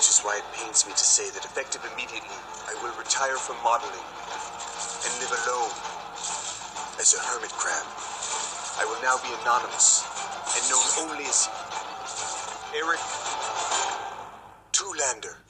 Which is why it pains me to say that effective immediately, I will retire from modeling and live alone as a hermit crab. I will now be anonymous and known only as Derek Zoolander.